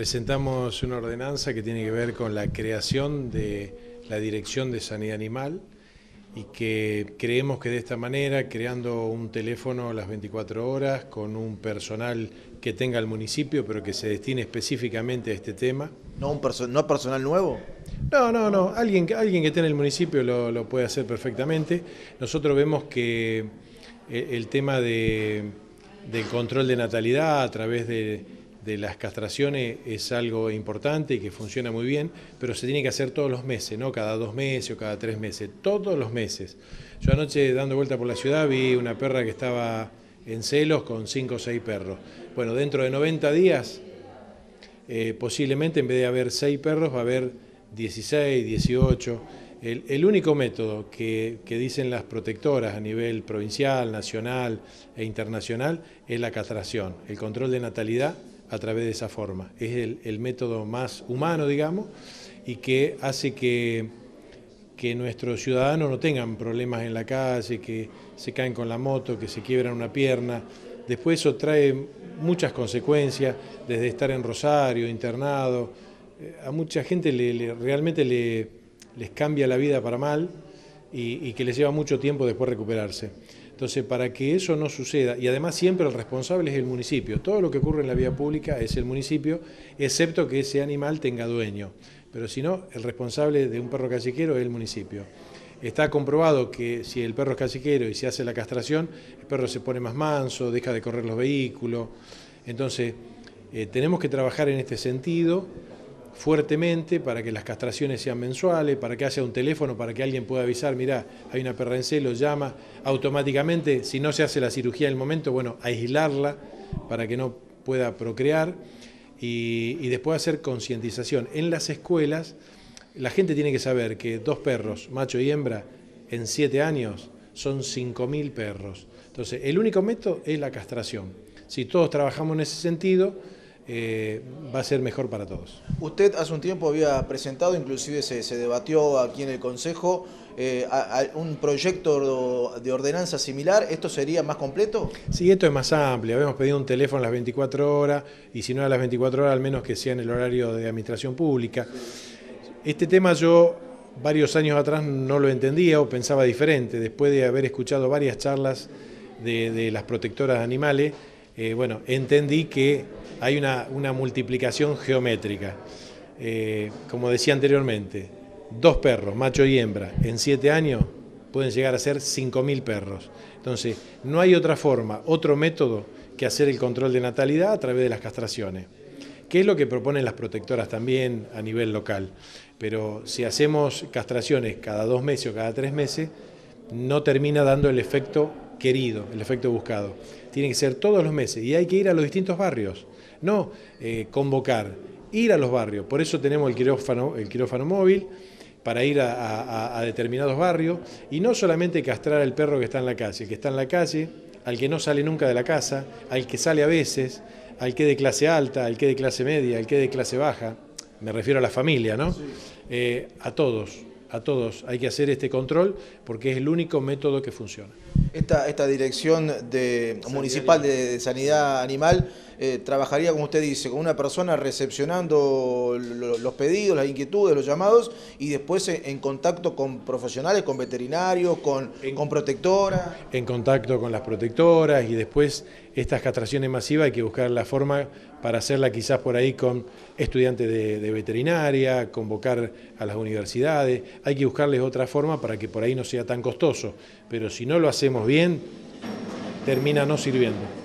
presentamos una ordenanza que tiene que ver con la creación de la Dirección de Sanidad Animal y que creemos que de esta manera, creando un teléfono las 24 horas con un personal que tenga el municipio, pero que se destine específicamente a este tema. ¿No, un ¿no personal nuevo? No, no, no. Alguien, alguien que esté en el municipio lo, lo puede hacer perfectamente. Nosotros vemos que eh, el tema de, del control de natalidad a través de de las castraciones es algo importante y que funciona muy bien, pero se tiene que hacer todos los meses, no cada dos meses o cada tres meses, todos los meses. Yo anoche dando vuelta por la ciudad vi una perra que estaba en celos con cinco o seis perros. Bueno, dentro de 90 días, eh, posiblemente en vez de haber seis perros va a haber 16, 18. El, único método que, dicen las protectoras a nivel provincial, nacional e internacional es la castración, el control de natalidad a través de esa forma. Es el, método más humano, digamos, y que hace que, que nuestros ciudadanos no tengan problemas en la calle, que se caen con la moto, que se quiebran una pierna. Después eso trae muchas consecuencias, desde estar en Rosario, internado. Eh, a mucha gente le, realmente le, les cambia la vida para mal y, que les lleva mucho tiempo después recuperarse. Entonces, para que eso no suceda, y además siempre el responsable es el municipio, todo lo que ocurre en la vía pública es el municipio, excepto que ese animal tenga dueño. Pero si no, el responsable de un perro callequero es el municipio. Está comprobado que si el perro es callequero y se hace la castración, el perro se pone más manso, deja de correr los vehículos. Entonces, eh, tenemos que trabajar en este sentido fuertemente para que las castraciones sean mensuales, para que haya un teléfono, para que alguien pueda avisar, mira, hay una perra en celo, llama, automáticamente, si no se hace la cirugía en el momento, bueno, aislarla para que no pueda procrear y, y después hacer concientización. En las escuelas, la gente tiene que saber que dos perros, macho y hembra, en siete años son 5.000 perros. Entonces, el único método es la castración. Si todos trabajamos en ese sentido, eh, va a ser mejor para todos. Usted hace un tiempo había presentado, inclusive se, debatió aquí en el Consejo, eh, un proyecto de ordenanza similar. ¿Esto sería más completo? Sí, esto es más amplio. Habíamos pedido un teléfono a las 24 horas y si no a las 24 horas, al menos que sea en el horario de administración pública. Este tema yo varios años atrás no lo entendía o pensaba diferente. Después de haber escuchado varias charlas de, las protectoras animales, eh, bueno, entendí que hay una, multiplicación geométrica. Eh, como decía anteriormente, dos perros, macho y hembra, en siete años pueden llegar a ser 5.000 perros. Entonces, no hay otra forma, otro método que hacer el control de natalidad a través de las castraciones, que es lo que proponen las protectoras también a nivel local. Pero si hacemos castraciones cada dos meses o cada tres meses, no termina dando el efecto querido, el efecto buscado. Tiene que ser todos los meses y hay que ir a los distintos barrios no eh, convocar, ir a los barrios. Por eso tenemos el quirófano, el quirófano móvil para ir a, determinados barrios y no solamente castrar al perro que está en la calle, que está en la calle, al que no sale nunca de la casa, al que sale a veces, al que de clase alta, al que de clase media, al que de clase baja, me refiero a la familia, ¿no? Eh, a todos, a todos hay que hacer este control porque es el único método que funciona. Esta, esta dirección de, municipal de, sanidad animal eh, trabajaría, como usted dice, con una persona recepcionando los pedidos, las inquietudes, los llamados y después en, contacto con profesionales, con veterinarios, con, con protectoras. En contacto con las protectoras y después estas castraciones masivas hay que buscar la forma para hacerla quizás por ahí con estudiantes de, de veterinaria, convocar a las universidades, hay que buscarles otra forma para que por ahí no sea tan costoso, pero si no lo hacemos bien, termina no sirviendo.